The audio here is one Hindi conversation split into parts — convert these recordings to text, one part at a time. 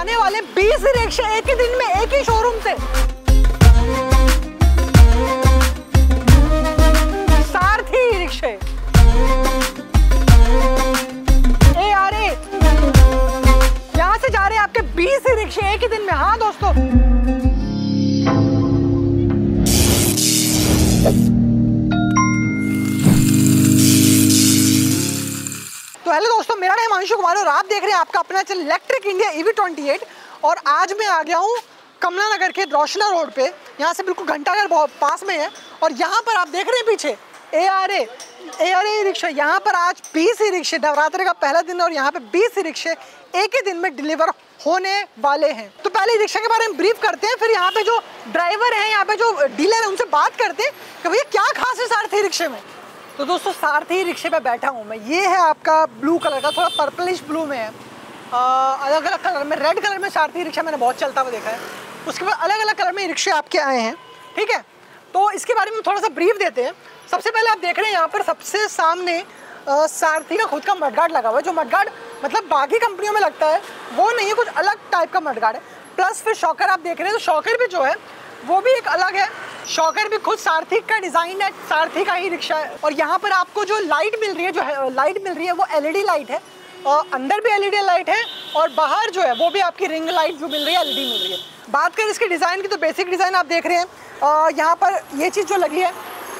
जाने वाले 20 रिक्शे एक ही दिन में एक ही शोरूम से। सारथी रिक्शे। ए, आर, यहाँ से जा रहे हैं आपके 20 रिक्शे एक ही दिन में। हाँ दोस्तों। हेलो दोस्तों, मेरा नाम अंशु कुमार और आप देख रहे हैं आपका अपना channel electric India EV twenty eight और आज मैं आ गया हूँ कमला नगर के रोशना रोड पे। यहाँ से बिल्कुल घंटाघर पास में है और यहाँ पर आप देख रहे हैं पीछे A R A A R A rickshaw. यहाँ पर आज बीस ही रिक्शे, नवरात्रि का पहला दिन और यहाँ पे बीस ही रिक्शे एक ही दिन में डिलीवर होने वाले हैं। तो पहले रिक्शा के बारे में ब्रीफ करते हैं, फिर यहाँ पे जो ड्राइवर हैं, यहाँ पे जो डीलर है, उनसे बात करते हैं कि भैया क्या खास है सारथी रिक्शे में? तो दोस्तों सारथी रिक्शे पे बैठा हूँ मैं। ये है आपका ब्लू कलर का, थोड़ा पर्पलिश ब्लू में है। अलग अलग कलर में, रेड कलर में सारथी रिक्शा मैंने बहुत चलता हुआ देखा है। उसके बाद अलग अलग कलर में रिक्शे आपके आए हैं, ठीक है? तो इसके बारे में थोड़ा सा ब्रीफ देते हैं। सबसे पहले आप देख रहे हैं यहाँ पर सबसे सामने सारथी का खुद का मडगार्ड लगा हुआ है। जो मडगार्ड मतलब बाकी कंपनियों में लगता है, वो नहीं है, कुछ अलग टाइप का मडगार्ड है। प्लस फिर शॉकर आप देख रहे हैं तो शॉकर भी जो है, वो भी एक अलग है। शॉकर भी खुद सारथी का डिज़ाइन है सारथी का ही रिक्शा है। और यहाँ पर आपको जो लाइट मिल रही है, जो है लाइट मिल रही है, वो एलईडी लाइट है। और अंदर भी एलईडी लाइट है और बाहर जो है, वो भी आपकी रिंग लाइट जो मिल रही है एलईडी मिल रही है। बात करें इसके डिज़ाइन की तो बेसिक डिज़ाइन आप देख रहे हैं। और यहाँ पर ये चीज़ जो लगी है,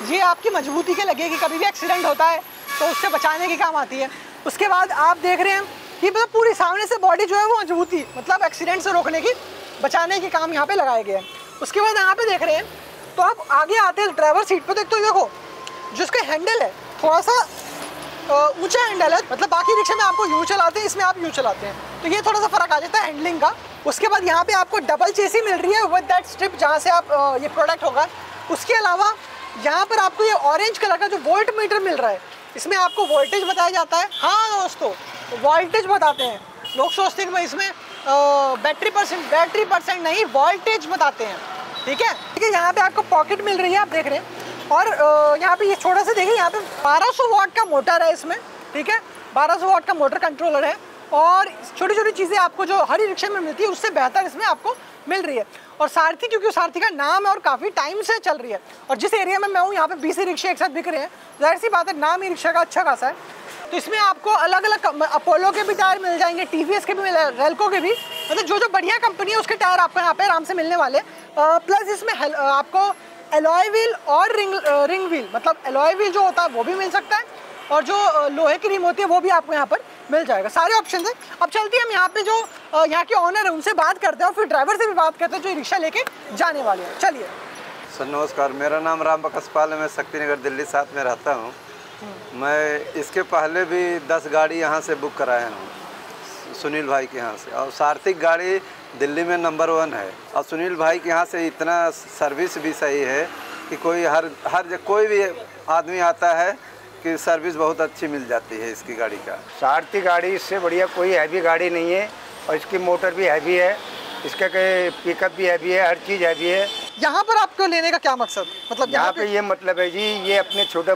ये आपकी मजबूती के लगी है कि कभी भी एक्सीडेंट होता है तो उससे बचाने के काम आती है। उसके बाद आप देख रहे हैं कि मतलब पूरी सामने से बॉडी जो है, वो मजबूती मतलब एक्सीडेंट से रोकने की, बचाने के काम यहाँ पे लगाए गए हैं। उसके बाद यहाँ पे देख रहे हैं तो आप आगे आते हैं ड्राइवर सीट पे देखते तो देखो जो इसका हैंडल है थोड़ा सा ऊँचा हैंडल है मतलब बाकी रिक्शे में आपको यूँ चलाते हैं, इसमें आप यूँ चलाते हैं। तो ये थोड़ा सा फ़र्क आ जाता है हैंडलिंग का। उसके बाद यहाँ पे आपको डबल चेसी मिल रही है विद दैट स्ट्रिप जहाँ से आप ये प्रोडक्ट होगा। उसके अलावा यहाँ पर आपको ये ऑरेंज कलर का जो वोल्ट मीटर मिल रहा है, इसमें आपको वोल्टेज बताया जाता है। हाँ दोस्तों वोल्टेज बताते हैं। लोग सोचते हैं इसमें बैटरी परसेंट बैटरी परसेंट नहीं वोल्टेज बताते हैं। ठीक है? ठीक है यहाँ पे आपको पॉकेट मिल रही है, आप देख रहे हैं। और यहाँ पे ये छोटा सा देखिए, यहाँ पे 1200 वाट का मोटर है इसमें, ठीक है? 1200 वाट का मोटर कंट्रोलर है। और छोटी छोटी चीज़ें आपको जो हर रिक्शे में मिलती है, उससे बेहतर इसमें आपको मिल रही है। और सारथी, क्योंकि सारथी का नाम है और काफ़ी टाइम से चल रही है। और जिस एरिया में मैं हूँ, यहाँ पे बीस रिक्शे एक साथ बिक रहे हैं। ज़ाहिर सी बात है, नाम ही रिक्शा का अच्छा खासा है। तो इसमें आपको अलग अलग अपोलो के भी टायर मिल जाएँगे टीवीएस के भी मिल रेलको के भी। मतलब जो जो बढ़िया कंपनी है, उसके टायर आपको यहाँ पे आराम से मिलने वाले प्लस इसमें आपको एलॉय व्हील और रिंग रिंग व्हील मतलब एलॉय व्हील जो होता है, वो भी मिल सकता है। और जो लोहे की रिम होती है, वो भी आपको यहाँ पर मिल जाएगा। सारे ऑप्शन है। अब चलती हैं, हम यहाँ पे जो यहाँ के ऑनर है, उनसे बात करते हैं और फिर ड्राइवर से भी बात करते हैं, जो रिक्शा लेके जाने वाले हैं। चलिए। सर, नमस्कार। मेरा नाम राम बकसपाल है। मैं शक्तिनगर, दिल्ली साथ में रहता हूँ। मैं इसके पहले भी दस गाड़ी यहाँ से बुक कराया हूँ। सुनील भाई के यहाँ से। और सार्थिक गाड़ी दिल्ली में नंबर वन है। और सुनील भाई के यहाँ से इतना सर्विस भी सही है कि कोई हर हर कोई भी आदमी आता है कि सर्विस बहुत अच्छी मिल जाती है इसकी गाड़ी का। सारथी गाड़ी, इससे बढ़िया कोई हैवी गाड़ी नहीं है और इसकी मोटर भी हैवी है, इसका कहीं पिकअप भी हैवी है, हर चीज़ हैवी है। यहाँ पर आपको लेने का क्या मकसद? मतलब यहाँ पे ये मतलब है जी ये अपने छोटे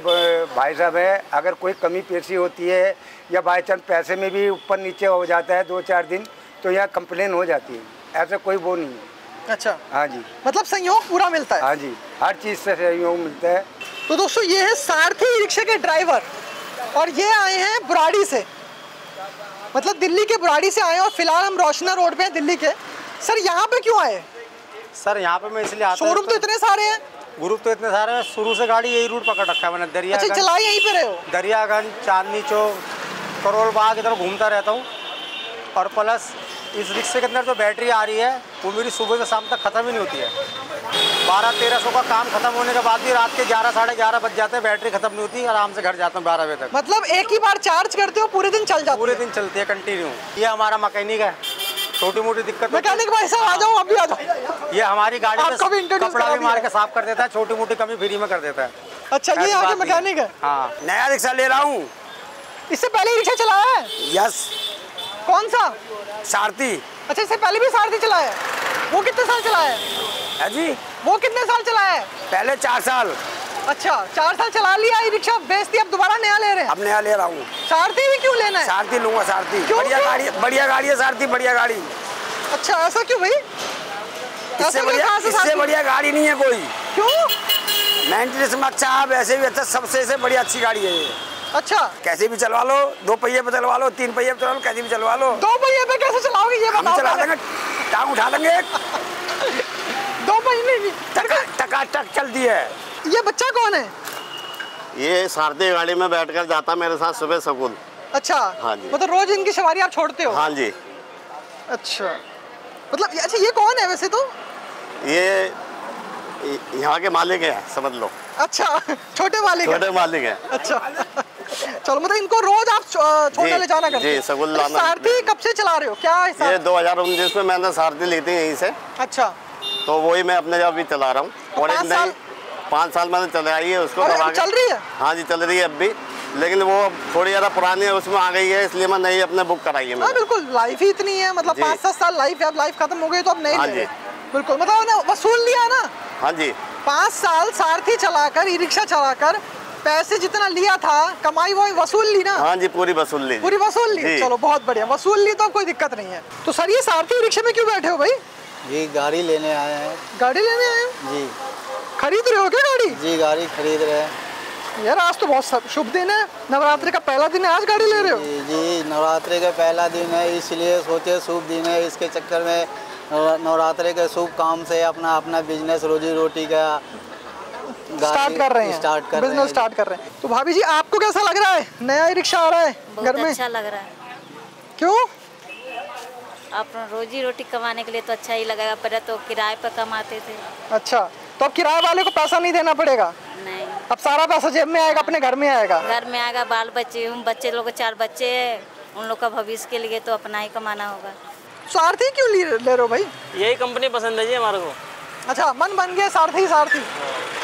भाई साहब है। अगर कोई कमी पेशी होती है या बाई चांस पैसे में भी ऊपर नीचे हो जाता है दो चार दिन तो यहाँ कंप्लेन हो जाती है। ऐसा कोई वो नहीं है। अच्छा। हाँ जी। मतलब सहयोग पूरा मिलता है? हाँ जी। हर चीज़ से सहयोग मिलता है। तो दोस्तों ये है सारथी रिक्शे के ड्राइवर और ये आए हैं बुराड़ी से। मतलब दिल्ली के बुराड़ी से आए और फ़िलहाल हम रोशना रोड पे हैं दिल्ली के। सर यहाँ पे क्यों आए? सर यहाँ पे मैं इसलिए आता शोरूम तो इतने सारे हैं। ग्रुप तो इतने सारे हैं। शुरू से गाड़ी यही रूट पकड़ रखा है मैंने। दरिया अच्छा चला यहीं पे रहे हो? दरियागंज चांदनी चौक करोल बाग इधर घूमता रहता हूँ। और प्लस इस रिक्शे के अंदर जो बैटरी आ रही है वो मेरी सुबह से शाम तक ख़त्म ही नहीं होती है। बारह तेरह सौ का काम खत्म होने के बाद भी रात के ग्यारह साढ़े ग्यारह बज जाते हैं बैटरी खत्म नहीं होती आराम से घर जाता हूँ बारह बजे तक। मतलब एक ही बार चार्ज करते हो पूरे दिन चल जाते पूरे दिन चलती है कंटिन्यू ये हमारा मकैनिक है। छोटी मोटी दिक्कत मैकेनिक भाई साहब आ जाओ अभी आ जाओ। ये हमारी गाड़ी आपको भी कपड़ा भी मार के साफ़ कर देता है छोटी मोटी कमी फ्री में कर देता है। अच्छा ये है। मैकेनिक है? हाँ। नया रिक्शा ले रहा हूँ। इससे पहले रिक्शा चलाया है? यस। कौन सा? सारथी। अच्छा इससे पहले भी सारथी चलाया है? वो कितने साल चलाया है? है जी। वो कितने साल चलाया है? पहले चार साल। अच्छा चार साल चला लिया ये रिक्शा बेच दी अब दोबारा नया ले रहे हैं? अब नया ले रहा हूँ। सारथी भी क्यों लेना है? सारथी लूँगा सारथी। बढ़िया गाड़ी बढ़िया गाड़ी है सारथी बढ़िया गाड़ी। अच्छा ऐसा क्यों भाई? इससे बढ़िया इससे बढ़िया गाड़ी नहीं है कोई। क्यों? मेंटेनेंस में अच्छा है वैसे भी अच्छा सबसे से बढ़िया अच्छी गाड़ी है ये। अच्छा। कैसे भी चलवा लो दो पहिए पे चलवा लो तीन पहिए पे चलवा लो कैसे भी चलवा लो। दो पहिए पे कैसे चलाओगे ये बताओ चला देंगे टांग उठा देंगे। दो पहिए नहीं टका टका टक चलती है। ये बच्चा कौन है? ये सारथी गाड़ी में बैठकर जाता मेरे साथ सुबह स्कूल। अच्छा हाँ जी। मतलब रोज इनकी सवारी आप छोड़ते हो? हाँ जी। अच्छा। मतलब अच्छा ये कौन है वैसे तो? ये यहाँ के मालिक हैं समझ लो। अच्छा छोटे वाले का छोटे मालिक हैं। अच्छा। चलो मतलब इनको रोज आप छो- छोड़ने ले जाना करते जी, सगुल अच्छा, सारथी कब से चला रहे हो? क्या ये हिसाब 2019 में मैंने सारथी ली थी यहीं से। अच्छा। तो वही मैं अपने जब भी चला रहा हूँ। और एक नई साल? पाँच साल मैंने चलाई है उसको दबा चल रही है? हाँ जी चल रही है अब भी। लेकिन वो थोड़ी ज़्यादा पुरानी है उसमें आ गई है इसलिए मैं नई अपने बुक कराई है हाँ बिल्कुल लाइफ ही इतनी है मतलब पाँच सात साल लाइफ है अब लाइफ खत्म हो गई तो अब नहीं हाँ जी। बिल्कुल मतलब ना वसूल लिया ना। हाँ जी। पाँच साल सारथी चलाकर ई रिक्शा चलाकर पैसे जितना लिया था कमाई वो वसूल ली ना। हाँ जी पूरी वसूल ली। पूरी वसूल ली। चलो बहुत बढ़िया वसूल ली तो कोई दिक्कत नहीं है। तो सर ये सारथी रिक्शे में क्यों बैठे हो भाई? जी गाड़ी लेने आए हैं। गाड़ी लेने आए हो? जी। खरीद रहे हो क्या गाड़ी? जी गाड़ी खरीद रहे हैं। यार आज तो बहुत शुभ दिन है। नवरात्रि का पहला दिन है आज गाड़ी ले रहे हो? जी जी नवरात्रि का पहला दिन है इसलिए सोचे शुभ दिन है। इसके चक्कर में नवरात्रि के शुभ काम से अपना अपना बिज़नेस रोजी रोटी का स्टार्ट कर रहे हैं। स्टार्ट कर बिज़नेस स्टार्ट कर रहे हैं। तो भाभी जी आपको कैसा लग रहा है? नया ई रिक्शा आ रहा है घर में? अच्छा लग रहा है। क्यों? अपना रोजी रोटी कमाने के लिए तो अच्छा ही लगेगा पहले तो किराए पर कमाते थे। अच्छा। तो अब किराए वाले को पैसा नहीं देना पड़ेगा। नहीं। अब सारा पैसा जेब में आएगा अपने घर में आएगा। घर में आएगा बाल बच्चे हम बच्चे लोग चार बच्चे हैं। उन लोग का भविष्य के लिए तो अपना ही कमाना होगा। सारथी क्यों ले ले रहे हो भाई? यही कंपनी पसंद है जी हमारे को। अच्छा मन बन गया सारथी सारथी।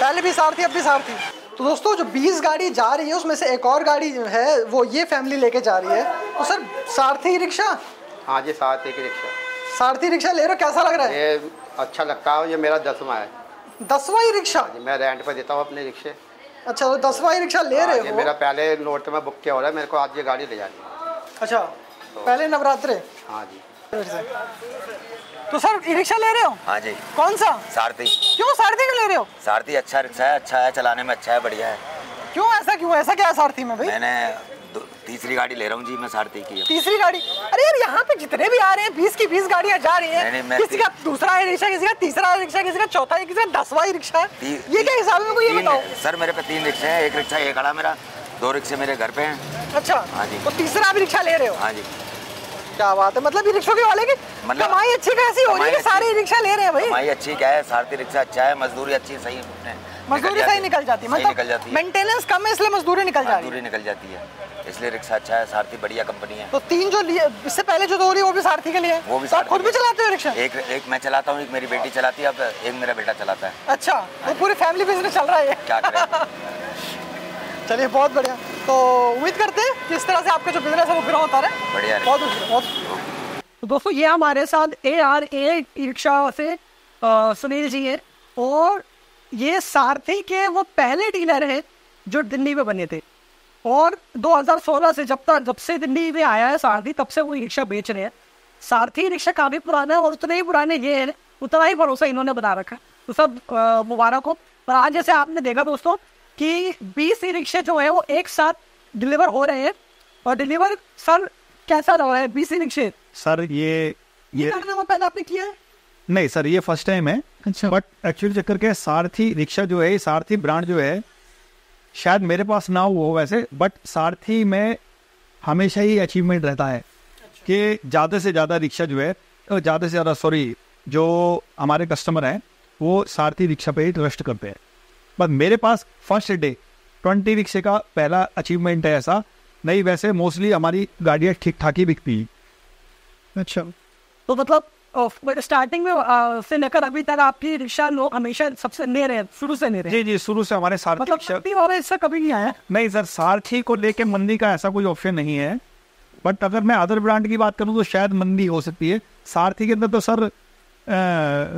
पहले भी सारथी अब भी सारथी। तो दोस्तों जो 20 गाड़ी जा रही है उसमें से एक और गाड़ी जो है वो ये फैमिली लेके जा रही है। तो सर सारथी रिक्शा? हाँ जी साथ एक रिक्शा। सारथी रिक्शा ले रहे हो? कैसा लग रहा है? ये अच्छा लगता है ये मेरा दसवां है। दसवां ही रिक्शा? जी मैं रेंट पे देता हूँ अपने रिक्शे। अच्छा तो दसवां ही रिक्शा ले हाँ, रहे ये हो? मेरा पहले नोट में बुक किया हो रहा है मेरे को आज ये गाड़ी ले जानी है। अच्छा पहले नवरात्रे? हाँ जी। तो सर ई रिक्शा ले रहे हो? हाँ जी। कौन सा? सारथी। क्यों सारथी क्यों ले रहे हो? सारथी अच्छा रिक्शा है अच्छा है चलाने में अच्छा है बढ़िया है। क्यों ऐसा क्यों ऐसा क्या है सारथी में भाई? मैंने तीसरी गाड़ी ले रहा हूँ जी मैं सारथी की तीसरी गाड़ी? अरे यार यहाँ पे जितने भी आ रहे हैं बीस की बीस गाड़ियाँ जा रही हैं। किसी का दूसरा है रिक्शा किसी का तीसरा है रिक्शा किसी का चौथा है किसी का दसवां ही रिक्शा है। ये क्या हिसाब है ये बताओ? सर मेरे पे तीन रिक्शे हैं एक रिक्शा ये खड़ा मेरा दो रिक्शे मेरे घर पे हैं। अच्छा हाँ जी। तो तीसरा आप रिक्शा ले रहे हो? हाँ जी। क्या बात है? मतलब रिक्शों के वाले की मतलब- कमाई अच्छी खासी हो रही है सारे रिक्शा ले रहे हैं भाई? कमाई अच्छी क्या है? सारथी रिक्शा अच्छा है मजदूरी अच्छी सही अपने। मजदूरी सही निकल जाती है। निकल मतलब जाती है। मेंटेनेंस कम है इसलिए मजदूरी निकल जा रही है। मजदूरी निकल जाती है। इसलिए रिक्शा अच्छा है सारथी बढ़िया कंपनी है। तो तीन जो लिए इससे पहले जो दो रही वो भी सारथी के लिए वो भी तो आप खुद भी चलाते हो रिक्शा? एक एक मैं चलाता हूँ एक मेरी बेटी चलाती है अब एक मेरा बेटा चलाता है। अच्छा तो पूरी फैमिली बिज़नेस चल रहा है। क्या चलिए बहुत बढ़िया। तो उम्मीद करते हैं कि इस तरह से आपका जो बिज़नेस है वो ग्रो होता रहे। बढ़िया बहुत बहुत तो दोस्तों ये हमारे साथ ए आर ए रिक्शा से सुनील जी है और ये सारथी के वो पहले डीलर हैं जो दिल्ली में बने थे। और 2016 से जब तक जब से दिल्ली में आया है सारथी तब से वो रिक्शा बेच रहे हैं। सारथी रिक्शा काफ़ी पुराना है और उतने ही पुराने ये है उतना ही भरोसा इन्होंने बना रखा है। तो सब मुबारक हो। पर आज जैसे आपने देखा दोस्तों कि 20 ई रिक्शे जो है वो एक साथ डिलीवर हो रहे हैं। और डिलीवर सर कैसा रहा है 20 ई रिक्शे? सर ये ये ये पहले आपने किया है? नहीं सर ये फ़र्स्ट टाइम है अच्छा। बट एक्चुअली चक्कर क्या है सारथी रिक्शा जो है सारथी ब्रांड जो है शायद मेरे पास ना हो वैसे बट सारथी में हमेशा ही अचीवमेंट रहता है अच्छा। कि ज़्यादा से ज़्यादा रिक्शा जो है ज़्यादा से ज़्यादा सॉरी जो हमारे कस्टमर हैं वो सारथी रिक्शा पे ही ट्रस्ट करते हैं। बट मेरे पास फ़र्स्ट डे ट्वेंटी रिक्शे का पहला अचीवमेंट है ऐसा नहीं वैसे मोस्टली हमारी गाड़ियाँ ठीक ठाक ही बिकती हैं। अच्छा। तो मतलब स्टार्टिंग में अ, से लेकर अभी तक आपकी रिक्शा लोग हमेशा सबसे ले रहे हैं शुरू से ले रहे जी जी शुरू से हमारे सारथी मतलब शक्ति वाला कभी नहीं आया। नहीं सर सारथी को लेके मंदी का ऐसा कोई ऑप्शन नहीं है। बट अगर मैं अदर ब्रांड की बात करूँ तो शायद मंदी हो सकती है। सारथी के अंदर तो सर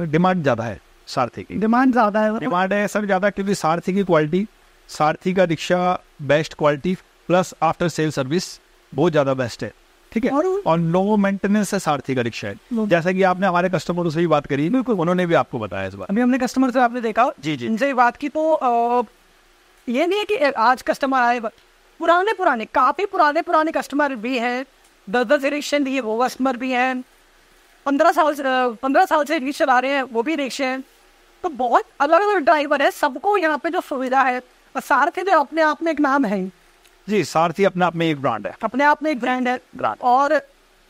डिमांड ज़्यादा है सारथी की। डिमांड ज़्यादा है डिमांड है सर ज़्यादा क्योंकि सारथी की क्वालिटी सारथी का rickshaw best quality plus after sale service बहुत ज़्यादा बेस्ट है। ठीक है? और लो मेंटेनेंस है सारथी का रिक्शा जैसा कि आपने हमारे कस्टमरों से भी बात करी बिल्कुल। उन्होंने भी आपको बताया इस बार अभी हमने कस्टमर से आपने देखा। जी जी। इनसे बात की तो ये नहीं है कि आज कस्टमर आए पुराने पुराने काफ़ी पुराने पुराने कस्टमर भी हैं। दस दस रिक्शे लिए वो कस्टमर भी हैं। पंद्रह साल से पंद्रह साल से रिक्शा चला रहे हैं वो भी रिक्शे हैं। तो बहुत अलग अलग ड्राइवर है। सबको यहाँ पे जो सुविधा है और सारथी जो अपने आप में एक नाम ही। जी सारथी अपने आप में एक ब्रांड है। अपने आप में एक ब्रांड है। और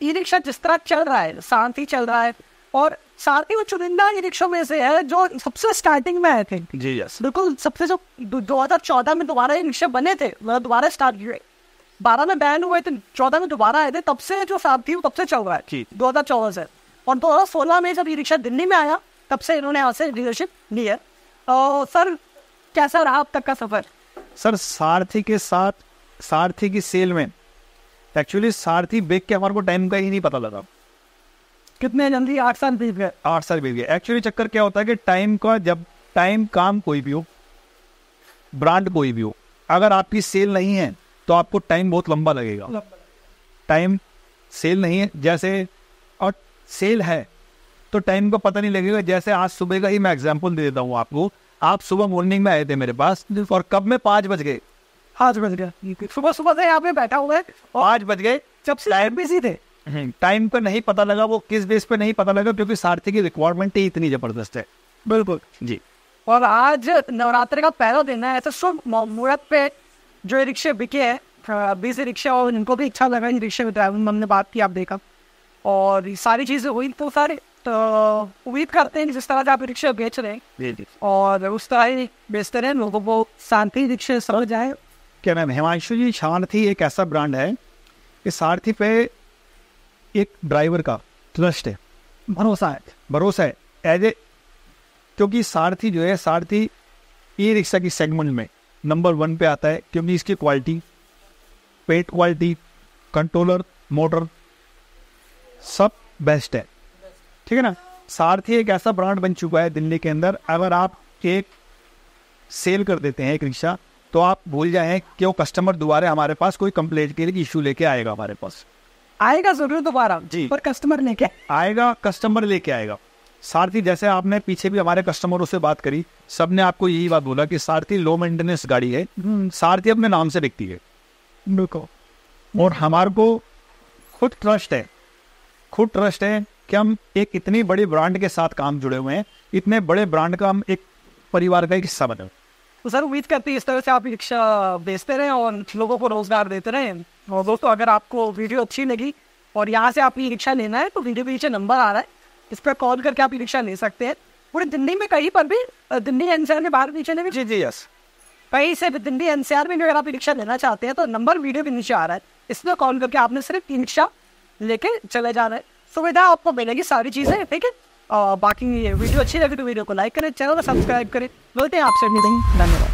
ई रिक्शा जिस तरह चल रहा है सारथी चल रहा है और सारथी वो चुनिंदा ई रिक्शों में से है जो सबसे स्टार्टिंग में आए थे। जी यस बिल्कुल सबसे जो दो हज़ार चौदह में दोबारा ये रिक्शा बने थे मतलब दोबारा स्टार्ट हुए। बारह में बैन हुए थे चौदह में दोबारा आए थे तब से जो सारथी वो तब से चल रहा है दो हज़ार चौदह से। और दो हज़ार सोलह में जब ये रिक्शा दिल्ली में आया तब से इन्होंने यहाँ से डीलरशिप ली है। और सर कैसा रहा अब तक का सफ़र? सर सारथी के साथ सारथी की सेल में एक्चुअली सारथी बेच के हमारे को टाइम का ही नहीं पता लगा। कितने जल्दी आठ साल बीत गए आठ साल बीत गए। एक्चुअली चक्कर क्या होता है कि टाइम का जब टाइम काम कोई भी हो ब्रांड कोई भी हो अगर आपकी सेल नहीं है तो आपको टाइम बहुत लंबा लगेगा। टाइम सेल नहीं है जैसे और सेल है तो टाइम का पता नहीं लगेगा। जैसे आज सुबह का ही मैं एग्ज़ाम्पल दे देता हूँ आपको। आप सुबह मॉर्निंग में आए थे मेरे पास और कब में पाँच बज गए? पाँच बज गया। सुबह सुबह से यहाँ पे बैठा हुआ है पाँच बज गए। जब से टाइम बिज़ी थे। टाइम का नहीं पता लगा वो किस बेस पे नहीं पता लगा क्योंकि सारथी की रिक्वायरमेंट ही इतनी ज़बरदस्त है। बिल्कुल। जी। और आज नवरात्रि का पहला दिन है ऐसे शुभ मुहूर्त पे जो रिक्शे बिके हैं बीस रिक्शा और इनको भी अच्छा लगा। रिक्शे में ड्राइवर हमने बात की आप देखा। और सारी चीज़ें हुई तो सारे तो उम्मीद करते हैं जिस तरह से आप रिक्शे बेच रहे हैं और उस तरह ही बेचते रहे लोगों को शांति रिक्शे समझ जाए क्या नाम हिमांशु जी शांति एक ऐसा ब्रांड है कि सारथी पे एक ड्राइवर का ट्रस्ट है। भरोसा है भरोसा है। एज ए क्योंकि सारथी जो है, सारथी ई रिक्शा की सेगमेंट में नंबर वन पे आता है क्योंकि इसकी क्वालिटी पेट क्वालिटी कंट्रोलर मोटर सब बेस्ट है। ठीक है ना? सारथी एक ऐसा ब्रांड बन चुका है दिल्ली के अंदर। अगर आप एक सेल कर देते हैं एक रिक्शा तो आप भूल जाएँ कि वो कस्टमर दोबारा हमारे पास कोई कंप्लेंट के लिए इशू लेके आएगा हमारे पास। आएगा ज़रूर दोबारा जी। पर कस्टमर लेके आएगा कस्टमर लेके आएगा। सारथी जैसे आपने पीछे भी हमारे कस्टमरों से बात करी सबने आपको यही बात बोला कि सारथी लो मेंटेनेंस गाड़ी है। सारथी अपने नाम से बिकती है। बिल्कुल और हमारे को खुद ट्रस्ट है। खुद ट्रस्ट है कि हम एक इतनी बड़ी ब्रांड के साथ काम जुड़े हुए हैं। इतने बड़े ब्रांड का हम एक परिवार का एक हिस्सा बने तो सर उम्मीद करती है इस तरह से आप रिक्शा बेचते रहें और लोगों को रोज़गार देते रहें। और दोस्तों अगर आपको वीडियो अच्छी लगी और यहाँ से आप ई रिक्शा लेना है तो वीडियो के नीचे नंबर आ रहा है। इस पर कॉल करके आप ई रिक्शा ले सकते हैं। पूरे दिल्ली में कहीं पर भी दिल्ली एनसीआर में बाहर नीचे में जी जी यस कहीं से भी दिल्ली एनसीआर में भी अगर आप ई रिक्शा लेना चाहते हैं तो नंबर वीडियो के नीचे आ रहा है। इसमें कॉल करके आपने सिर्फ़ ई रिक्शा लेके चले जाना है। सुविधा आपको मिलेगी सारी चीज़ें ठीक है? और बाकी वीडियो अच्छी लगे तो वीडियो को लाइक करें, चैनल को सब्सक्राइब करें। बोलते हैं आपसे धन्यवाद।